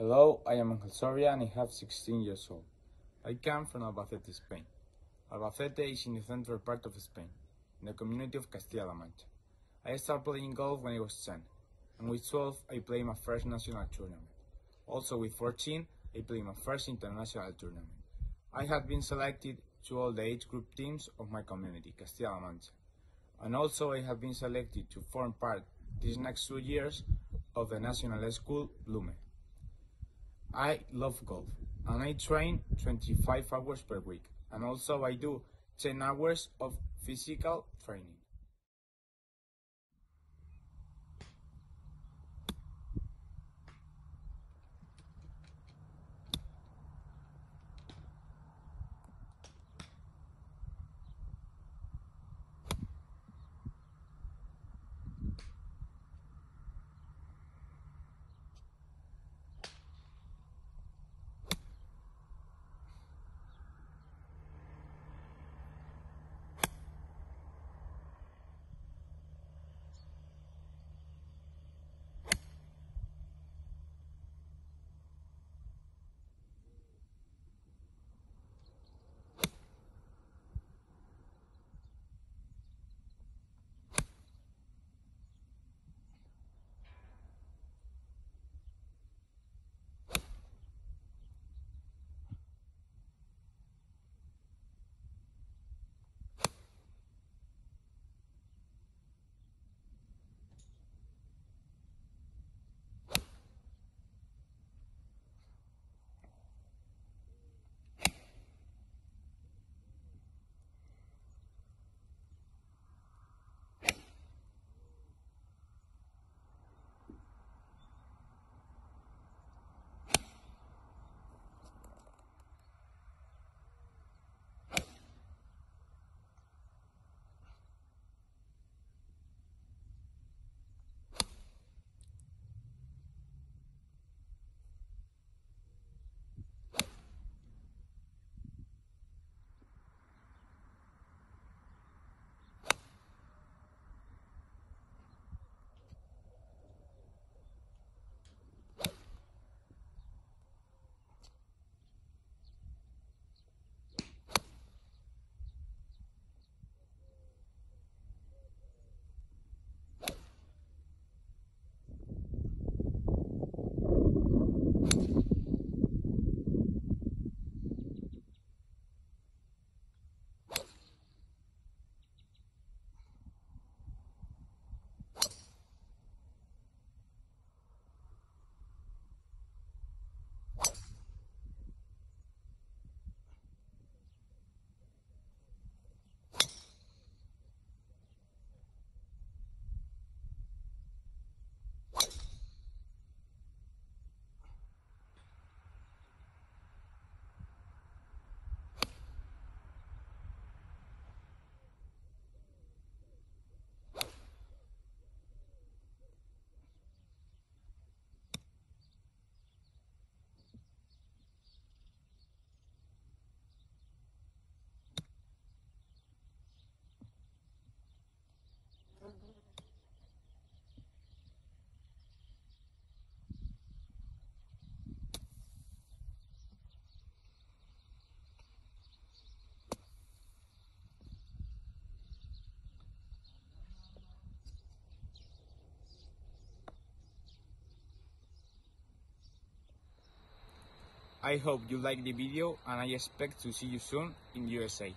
Hello, I am Angel Soria and I have 16 years old. I come from Albacete, Spain. Albacete is in the central part of Spain, in the community of Castilla-La Mancha. I started playing golf when I was 10, and with 12 I played my first national tournament. Also with 14 I played my first international tournament. I have been selected to all the age group teams of my community, Castilla-La Mancha. And also I have been selected to form part these next two years of the national school Blume. I love golf and I train 25 hours per week and also I do 10 hours of physical training. I hope you like the video and I expect to see you soon in USA.